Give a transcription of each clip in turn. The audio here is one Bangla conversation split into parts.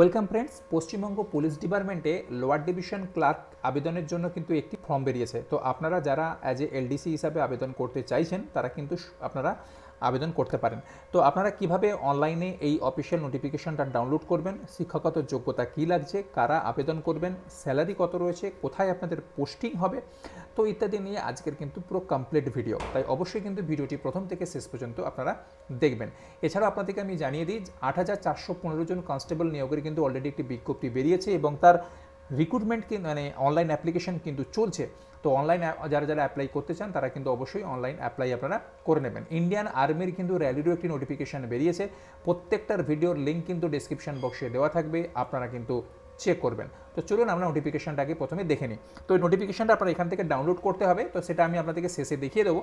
ওয়েলকাম ফ্রেন্ডস পশ্চিমবঙ্গ পুলিশ ডিপার্টমেন্টে লোয়ার ডিভিশন ক্লার্ক আবেদনের জন্য কিন্তু একটি ফর্ম বেরিয়েছে। তো আপনারা যারা অ্যাজ এ এলডিসি হিসাবে আবেদন করতে চাইছেন, তারা কিন্তু আপনারা আবেদন করতে পারেন। তো আপনারা কীভাবে অনলাইনে এই অফিসিয়াল নোটিফিকেশনটা ডাউনলোড করবেন? শিক্ষাগত যোগ্যতা কী লাগছে? কারা আবেদন করবেন? স্যালারি কত রয়েছে? কোথায় আপনাদের পোস্টিং হবে? তো ইত্যাদি নিয়ে আজকের কিন্তু পুরো কমপ্লিট ভিডিও তাই অবশ্যই কিন্তু ভিডিওটি প্রথম থেকে শেষ পর্যন্ত আপনারা দেখবেন। এছাড়া আপনাদেরকে আমি জানিয়ে দিই আট হাজার চারশো পনেরো জন কনস্টেবল নিয়োগের কিন্তু অলরেডি একটি বিজ্ঞপ্তি বেরিয়েছে এবং তার রিক্রুটমেন্ট কিন্তু মানে অনলাইন অ্যাপ্লিকেশন কিন্তু চলছে, তো অনলাইন যারা যারা অ্যাপ্লাই করতে চান, তারা কিন্তু অবশ্যই অনলাইন অ্যাপ্লাই আপনারা করে নেবেন। ইন্ডিয়ান আর্মির কিন্তু র্যালিরও একটি নোটিফিকেশন বেরিয়েছে, প্রত্যেকটার ভিডিওর লিঙ্ক কিন্তু ডিসক্রিপশন বক্সে দেওয়া থাকবে, আপনারা কিন্তু চেক করবেন। তো চলুন আমরা নোটিফিকেশনটাকে প্রথমে দেখে নিই। তো নোটিফিকেশনটা আপনারা এখান থেকে ডাউনলোড করতে হবে, তো সেটা আমি আপনাদেরকে শেষে দেখিয়ে দেবো।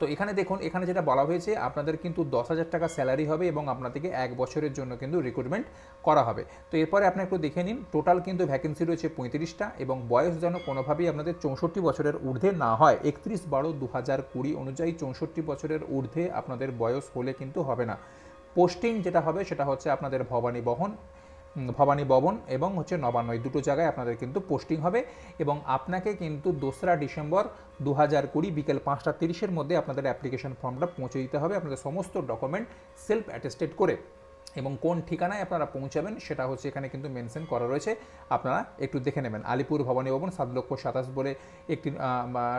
তো এখানে দেখুন, এখানে যেটা বলা হয়েছে, আপনাদের কিন্তু দশ হাজার টাকা স্যালারি হবে এবং আপনাদেরকে এক বছরের জন্য কিন্তু রিক্রুটমেন্ট করা হবে। তো এরপরে আপনি একটু দেখে নিন টোটাল কিন্তু ভ্যাকেন্সি রয়েছে পঁয়ত্রিশটা এবং বয়স যেন কোনোভাবেই আপনাদের চৌষট্টি বছরের ঊর্ধ্বে না হয়। একত্রিশ বারো দু হাজার কুড়ি অনুযায়ী চৌষট্টি বছরের ঊর্ধ্বে আপনাদের বয়স হলে কিন্তু হবে না। পোস্টিং যেটা হবে সেটা হচ্ছে আপনাদের ভবানী বহন ভবানী ভবন এবং হচ্ছে নবান্ন। এই দুটো জায়গায় আপনাদের কিন্তু পোস্টিং হবে এবং আপনাকে কিন্তু দোসরা ডিসেম্বর দু হাজার কুড়ি বিকেল পাঁচটা তিরিশের মধ্যে আপনাদের অ্যাপ্লিকেশন ফর্মটা পৌঁছে দিতে হবে। আপনাদের সমস্ত ডকুমেন্ট সেলফ অ্যাটেস্টেড করে এবং কোন ঠিকানায় আপনারা পৌঁছাবেন সেটা হচ্ছে এখানে কিন্তু মেনশন করা রয়েছে। আপনারা একটু দেখে নেবেন। আলিপুর ভবানী ভবন, সাত লক্ষ সাতাশ বলে একটি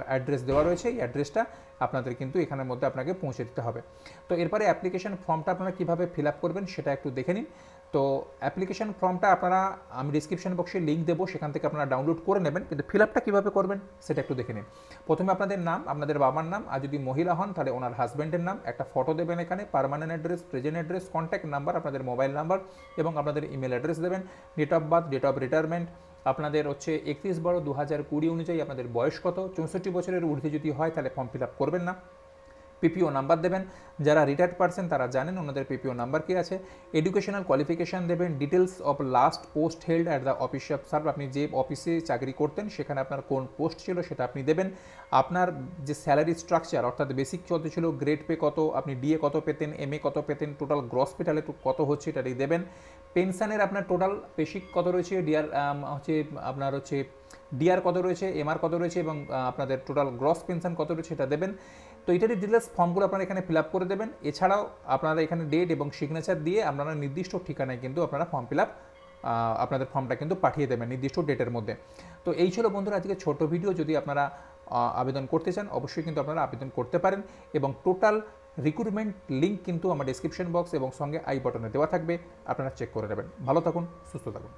অ্যাড্রেস দেওয়া রয়েছে। এই অ্যাড্রেসটা আপনাদের কিন্তু এখানের মধ্যে আপনাকে পৌঁছে দিতে হবে। তো এরপরে অ্যাপ্লিকেশন ফর্মটা আপনারা কীভাবে ফিল আপ করবেন সেটা একটু দেখে নিন। তো অ্যাপ্লিকেশন ফর্মটা আপনারা, আমি ডিসক্রিপশন বক্সে লিঙ্ক দেবো, সেখান থেকে আপনারা ডাউনলোড করে নেবেন। কিন্তু ফিল আপটা কীভাবে করবেন সেটা একটু দেখে নিন। প্রথমে আপনাদের নাম, আপনাদের বাবার নাম, আর যদি মহিলা হন তাহলে ওনার হাজব্যান্ডের নাম, একটা ফটো দেবেন এখানে permanent address present address contact number আপনাদের মোবাইল নাম্বার এবং আপনাদের ইমেল অ্যাড্রেস দেবেন date of birth date of retirement আপনাদের হচ্ছে একত্রিশ বারো দু হাজার কুড়ি অনুযায়ী আপনাদের বয়স কত? চৌষট্টি বছরের ঊর্ধ্বে যদি হয়, তাহলে ফর্ম ফিল আপ করবেন না। পিপিও নাম্বার দেবেন। যারা রিটায়ার্ড পার্সন তারা জানেন ওনাদের পিপিও নাম্বার কী আছে। এডুকেশনাল কোয়ালিফিকেশান দেবেন details of last post held at the office of serve আপনি যে অফিসে চাকরি করতেন, সেখানে আপনার কোন পোস্ট ছিল সেটা আপনি দেবেন। আপনার যে স্যালারি স্ট্রাকচার অর্থাৎ বেসিক কত ছিল গ্রেড পে কত, আপনি ডিএ কত পেতেন এম এ কত পেতেন টোটাল গ্রস পে তাহলে কত হচ্ছে এটাই দেবেন। পেনশনের আপনার টোটাল বেসিক কত রয়েছে? ডিআর হচ্ছে আপনার হচ্ছে ডিআর কত রয়েছে এমআর কত রয়েছে এবং আপনাদের টোটাল গ্রস পেনশন কত রয়েছে এটা দেবেন। তো এটারই ডিটেলস ফর্মগুলো আপনারা এখানে ফিল আপ করে দেবেন। এছাড়াও আপনারা এখানে ডেট এবং সিগনেচার দিয়ে আপনারা নির্দিষ্ট ঠিকানায় কিন্তু আপনারা ফর্ম ফিল আপ আপনাদের ফর্মটা কিন্তু পাঠিয়ে দেবেন নির্দিষ্ট ডেটের মধ্যে। তো এই ছিল বন্ধুরা আজকে ছোট ভিডিও যদি আপনারা আবেদন করতে চান, অবশ্যই কিন্তু আপনারা আবেদন করতে পারেন এবং টোটাল রিক্রুটমেন্ট লিঙ্ক কিন্তু আমার ডিসক্রিপশন বক্স এবং সঙ্গে আই বটনে দেওয়া থাকবে, আপনারা চেক করে নেবেন। ভালো থাকুন, সুস্থ থাকুন।